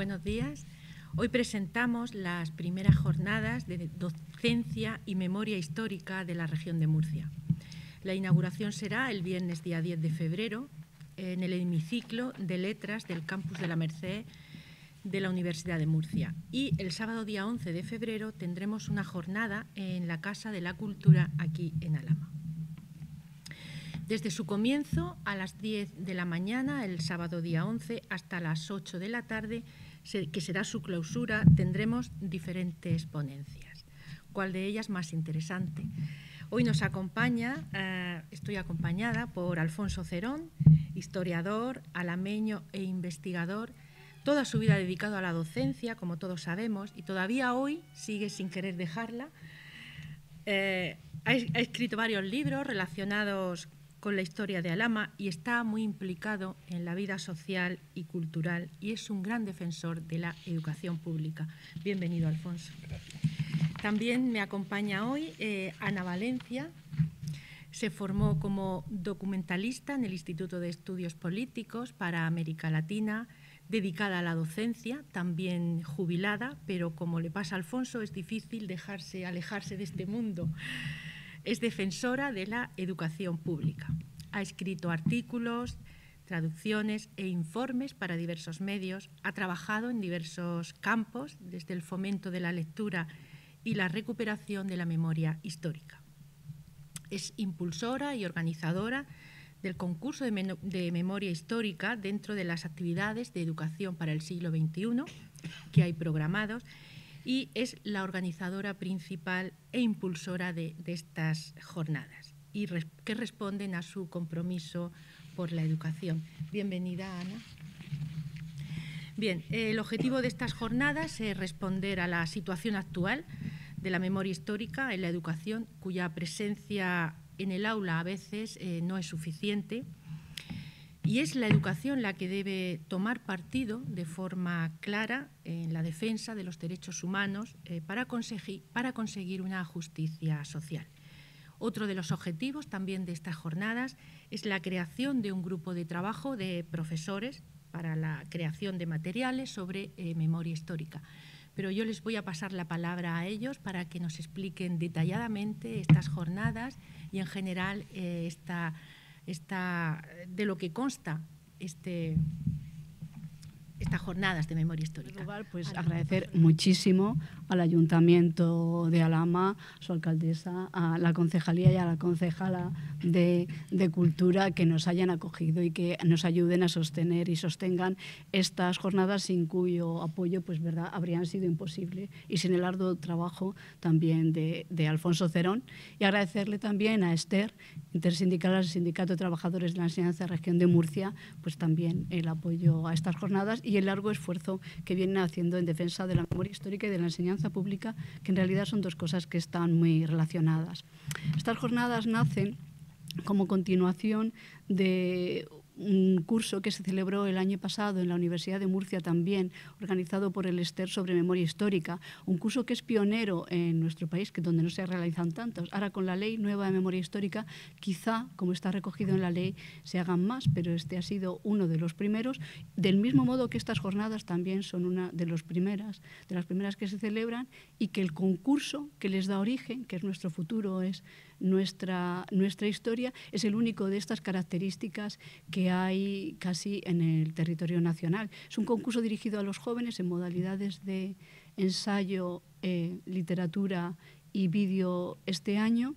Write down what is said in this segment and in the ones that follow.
buenos días. Hoy presentamos las primeras jornadas de docencia y memoria histórica de la región de Murcia. La inauguración será el viernes día 10 de febrero en el hemiciclo de letras del campus de la Merced de la Universidad de Murcia. Y el sábado día 11 de febrero tendremos una jornada en la Casa de la Cultura aquí en Alama. Desde su comienzo a las 10 de la mañana, el sábado día 11, hasta las 8 de la tarde, que será su clausura, tendremos diferentes ponencias. ¿Cuál de ellas más interesante? Hoy nos acompaña, eh, estoy acompañada por Alfonso Cerón, historiador, alameño e investigador, toda su vida dedicado a la docencia, como todos sabemos, y todavía hoy sigue sin querer dejarla. Eh, ha, escrito varios libros relacionados con la historia de Alama y está muy implicado en la vida social y cultural y es un gran defensor de la educación pública. Bienvenido, Alfonso. También me acompaña hoy eh, Ana Valencia. Se formó como documentalista en el Instituto de Estudios Políticos para América Latina, dedicada a la docencia, también jubilada, pero como le pasa a Alfonso, es difícil dejarse, alejarse de este mundo. Es defensora de la educación pública. Ha escrito artículos, traducciones e informes para diversos medios. Ha trabajado en diversos campos, desde el fomento de la lectura y la recuperación de la memoria histórica. Es impulsora y organizadora del concurso de, memoria histórica dentro de las actividades de educación para el siglo XXI que hay programados y es la organizadora principal e impulsora de, estas jornadas y que responden a su compromiso por la educación. Bienvenida, Ana. Bien, el objetivo de estas jornadas es responder a la situación actual de la memoria histórica en la educación, cuya presencia en el aula a veces eh, no es suficiente y es la educación la que debe tomar partido de forma clara en la defensa de los derechos humanos eh, para, conseguir, una justicia social. Otro de los objetivos también de estas jornadas es la creación de un grupo de trabajo de profesores para la creación de materiales sobre eh, memoria histórica. Pero yo les voy a pasar la palabra a ellos para que nos expliquen detalladamente estas jornadas y en general eh, esta esta, de lo que consta este, estas jornadas de memoria histórica. pues agradecer muchísimo al Ayuntamiento de Alama, a su alcaldesa, a la concejalía y a la concejala de, Cultura que nos hayan acogido y que nos ayuden a sostener y sostengan estas jornadas sin cuyo apoyo, pues verdad, habrían sido imposible y sin el arduo trabajo también de, Alfonso Cerón. Y agradecerle también a Esther, intersindical del Sindicato de Trabajadores de la Enseñanza Región de Murcia, pues también el apoyo a estas jornadas y el largo esfuerzo que vienen haciendo en defensa de la memoria histórica y de la enseñanza pública, que en realidad son dos cosas que están muy relacionadas. Estas jornadas nacen como continuación de un curso que se celebró el año pasado en la Universidad de Murcia también, organizado por el Ester sobre memoria histórica, un curso que es pionero en nuestro país, que donde no se realizan tantos. Ahora con la ley nueva de memoria histórica, quizá, como está recogido en la ley, se hagan más, pero este ha sido uno de los primeros, del mismo modo que estas jornadas también son una de las primeras, de las primeras que se celebran y que el concurso que les da origen, que es nuestro futuro, es nuestra, nuestra historia, es el único de estas características que hay casi en el territorio nacional. Es un concurso dirigido a los jóvenes en modalidades de ensayo, eh, literatura y vídeo este año.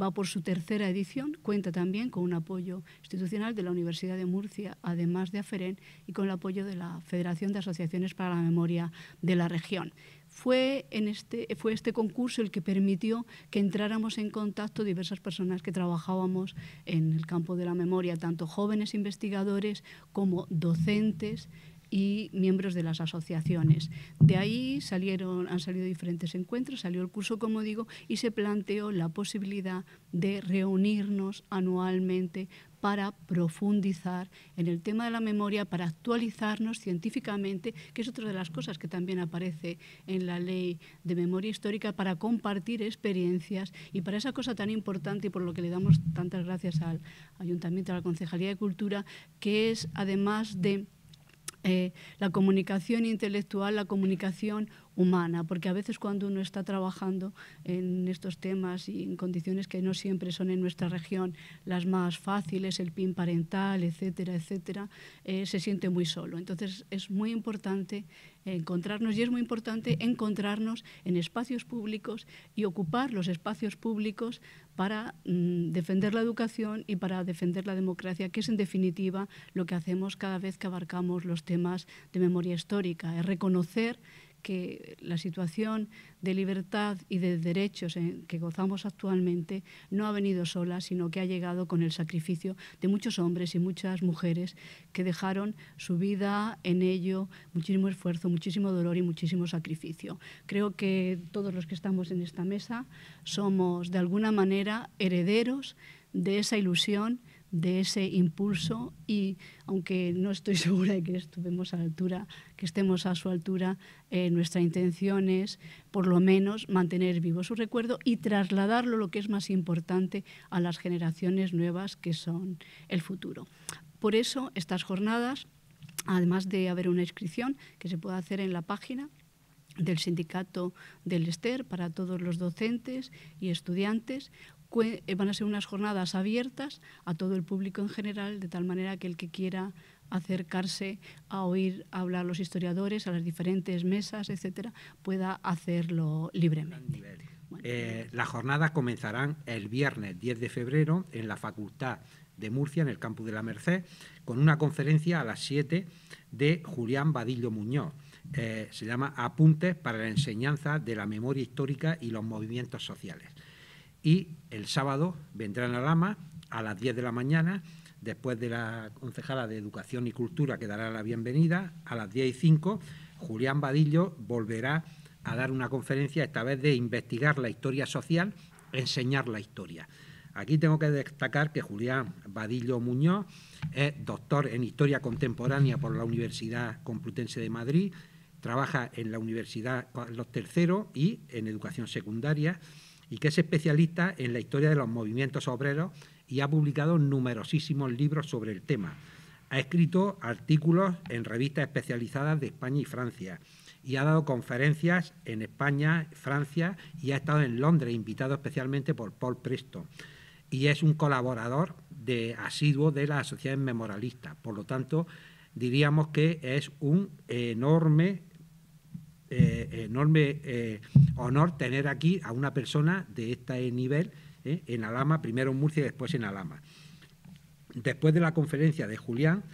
Va por su tercera edición, cuenta también con un apoyo institucional de la Universidad de Murcia, además de AFEREN, y con el apoyo de la Federación de Asociaciones para la Memoria de la Región fue, en este, fue este concurso el que permitió que entráramos en contacto diversas personas que trabajábamos en el campo de la memoria, tanto jóvenes investigadores como docentes y miembros de las asociaciones. De ahí salieron, han salido diferentes encuentros, salió el curso, como digo, y se planteó la posibilidad de reunirnos anualmente para profundizar en el tema de la memoria, para actualizarnos científicamente, que es otra de las cosas que también aparece en la ley de memoria histórica, para compartir experiencias. Y para esa cosa tan importante y por lo que le damos tantas gracias al Ayuntamiento, a la Concejalía de Cultura, que es además de eh, la comunicación intelectual, la comunicación humana, porque a veces cuando uno está trabajando en estos temas y en condiciones que no siempre son en nuestra región las más fáciles, el PIN parental, etcétera, etcétera, eh, se siente muy solo. Entonces es muy importante encontrarnos y es muy importante encontrarnos en espacios públicos y ocupar los espacios públicos para mm, defender la educación y para defender la democracia, que es en definitiva lo que hacemos cada vez que abarcamos los temas de memoria histórica, es reconocer que la situación de libertad y de derechos en que gozamos actualmente no ha venido sola, sino que ha llegado con el sacrificio de muchos hombres y muchas mujeres que dejaron su vida en ello, muchísimo esfuerzo, muchísimo dolor y muchísimo sacrificio. Creo que todos los que estamos en esta mesa somos de alguna manera herederos de esa ilusión de ese impulso y aunque no estoy segura de que estuvimos a altura, que estemos a su altura, eh, nuestra intención es por lo menos mantener vivo su recuerdo y trasladarlo, lo que es más importante, a las generaciones nuevas que son el futuro. Por eso estas jornadas, además de haber una inscripción que se puede hacer en la página del sindicato del ESTER para todos los docentes y estudiantes, van a ser unas jornadas abiertas a todo el público en general, de tal manera que el que quiera acercarse a oír hablar los historiadores, a las diferentes mesas, etcétera, pueda hacerlo libremente. Eh, las jornadas comenzarán el viernes 10 de febrero en la Facultad de Murcia, en el campus de la Merced, con una conferencia a las 7 de Julián Badillo Muñoz. Eh, se llama Apuntes para la enseñanza de la memoria histórica y los movimientos sociales y el sábado vendrán a Lama a las 10 de la mañana, después de la concejala de Educación y Cultura que dará la bienvenida, a las 10 y 5, Julián Vadillo volverá a dar una conferencia, esta vez de investigar la historia social, enseñar la historia. Aquí tengo que destacar que Julián Vadillo Muñoz es doctor en Historia Contemporánea por la Universidad Complutense de Madrid, trabaja en la Universidad Los Terceros y en Educación Secundaria y que es especialista en la historia de los movimientos obreros y ha publicado numerosísimos libros sobre el tema. Ha escrito artículos en revistas especializadas de España y Francia y ha dado conferencias en España, Francia y ha estado en Londres, invitado especialmente por Paul Preston. Y es un colaborador de asiduo de las sociedades memorialistas. Por lo tanto, diríamos que es un enorme eh, enorme eh, honor tener aquí a una persona de este nivel eh, en Alama, primero en Murcia y después en Alama. Después de la conferencia de Julián,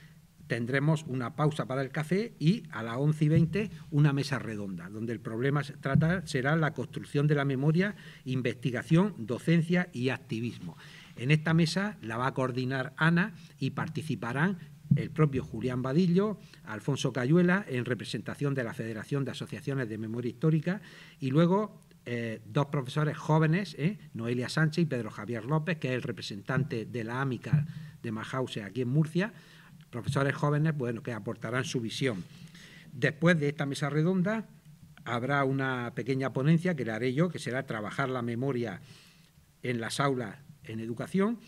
tendremos una pausa para el café y a las 11 y 20 una mesa redonda, donde el problema trata, será la construcción de la memoria, investigación, docencia y activismo. En esta mesa la va a coordinar Ana y participarán el propio Julián Badillo, Alfonso Cayuela, en representación de la Federación de Asociaciones de Memoria Histórica, y luego eh, dos profesores jóvenes, eh, Noelia Sánchez y Pedro Javier López, que es el representante de la AMICA de Majause aquí en Murcia, profesores jóvenes bueno, que aportarán su visión. Después de esta mesa redonda habrá una pequeña ponencia que le haré yo, que será trabajar la memoria en las aulas en educación,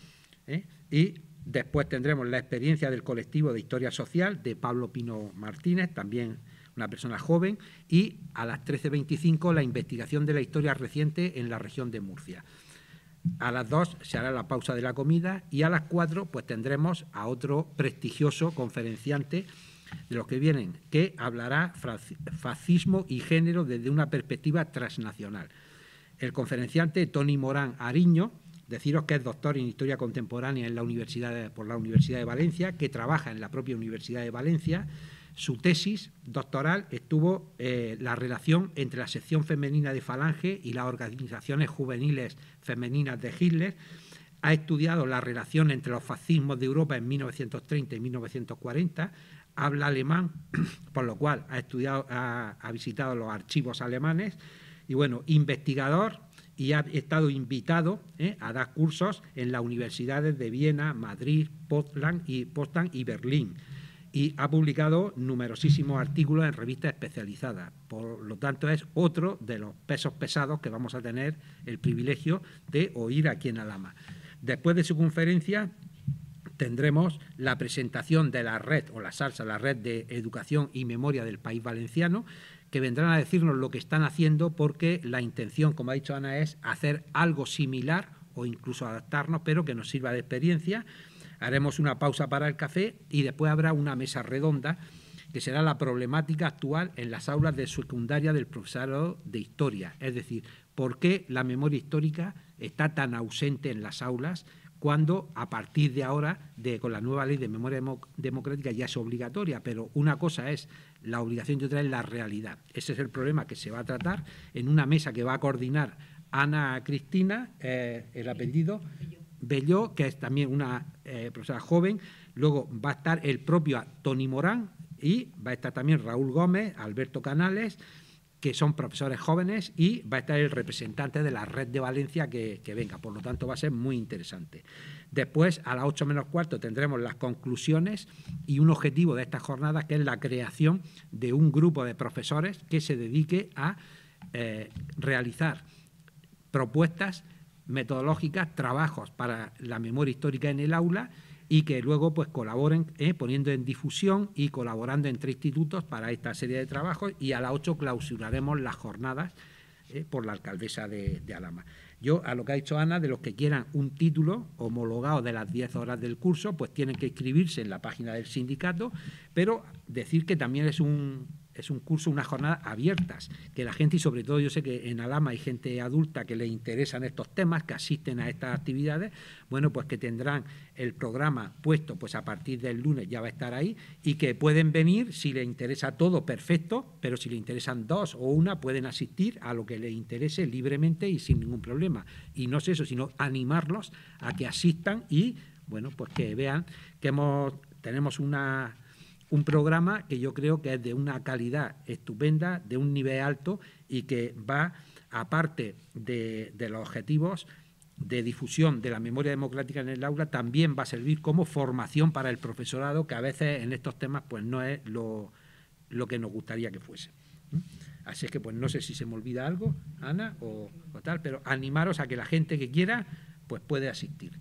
eh, y Después tendremos la experiencia del colectivo de historia social de Pablo Pino Martínez, también una persona joven, y a las 13.25 la investigación de la historia reciente en la región de Murcia. A las 2 se hará la pausa de la comida y a las 4 pues tendremos a otro prestigioso conferenciante de los que vienen, que hablará fascismo y género desde una perspectiva transnacional. El conferenciante Tony Morán Ariño, Deciros que es doctor en Historia Contemporánea en la Universidad por la Universidad de Valencia, que trabaja en la propia Universidad de Valencia. Su tesis doctoral estuvo eh, la relación entre la sección femenina de Falange y las organizaciones juveniles femeninas de Hitler. Ha estudiado la relación entre los fascismos de Europa en 1930 y 1940. Habla alemán, por lo cual ha estudiado, ha visitado los archivos alemanes. Y bueno, investigador y ha estado invitado ¿eh? a dar cursos en las universidades de Viena, Madrid, Potsdam y, Berlín. Y ha publicado numerosísimos artículos en revistas especializadas. Por lo tanto, es otro de los pesos pesados que vamos a tener el privilegio de oír aquí en Alama. Después de su conferencia, tendremos la presentación de la red o la salsa, la red de educación y memoria del país valenciano, que vendrán a decirnos lo que están haciendo porque la intención, como ha dicho Ana, es hacer algo similar o incluso adaptarnos, pero que nos sirva de experiencia. Haremos una pausa para el café y después habrá una mesa redonda que será la problemática actual en las aulas de secundaria del profesorado de historia, es decir, por qué la memoria histórica está tan ausente en las aulas cuando a partir de ahora, con la nueva ley de memoria democrática, ya es obligatoria, pero una cosa es la obligación y otra es la realidad. Ese es el problema que se va a tratar en una mesa que va a coordinar Ana Cristina, eh, el apellido, Belló, que es también una eh, profesora joven, luego va a estar el propio Tony Morán y va a estar también Raúl Gómez, Alberto Canales, que son profesores jóvenes y va a estar el representante de la red de Valencia que, venga. Por lo tanto, va a ser muy interesante. Después, a las 8 menos cuarto, tendremos las conclusiones y un objetivo de esta jornada, que es la creación de un grupo de profesores que se dedique a eh, realizar propuestas metodológicas, trabajos para la memoria histórica en el aula y que luego pues colaboren eh, poniendo en difusión y colaborando entre institutos para esta serie de trabajos. Y a las 8 clausuraremos las jornadas por la alcaldesa de, de, Alama. Yo, a lo que ha dicho Ana, de los que quieran un título homologado de las 10 horas del curso, pues tienen que inscribirse en la página del sindicato, pero decir que también es un, es un curso, unas jornadas abiertas, que la gente, y sobre todo yo sé que en Alama hay gente adulta que le interesan estos temas, que asisten a estas actividades, bueno, pues que tendrán el programa puesto pues a partir del lunes ya va a estar ahí y que pueden venir, si les interesa todo, perfecto, pero si les interesan dos o una, pueden asistir a lo que les interese libremente y sin ningún problema. Y no es eso, sino animarlos a que asistan y, bueno, pues que vean que hemos, tenemos una un programa que yo creo que es de una calidad estupenda, de un nivel alto y que va, aparte de, los objetivos de difusión de la memoria democrática en el aula, también va a servir como formación para el profesorado, que a veces en estos temas pues no es lo, que nos gustaría que fuese. Así es que pues no sé si se me olvida algo, Ana, o, o tal, pero animaros a que la gente que quiera pues puede asistir.